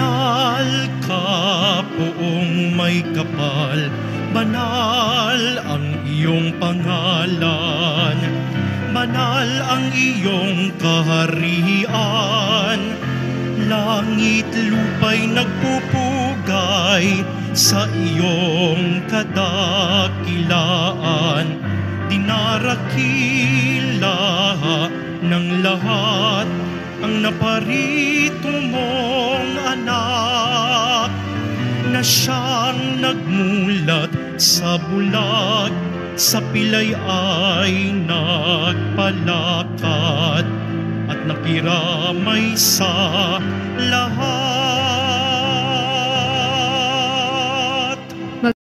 Banal ka poong may kapal, banal ang iyong pangalan. Banal ang iyong kaharian, langit lupa'y nagpupugay sa iyong kadakilaan. Dinarakila ng lahat ang naparito mo na siyang nagmulat sa bulag sa pilay ay nagpalakad at nakiramay sa lahat.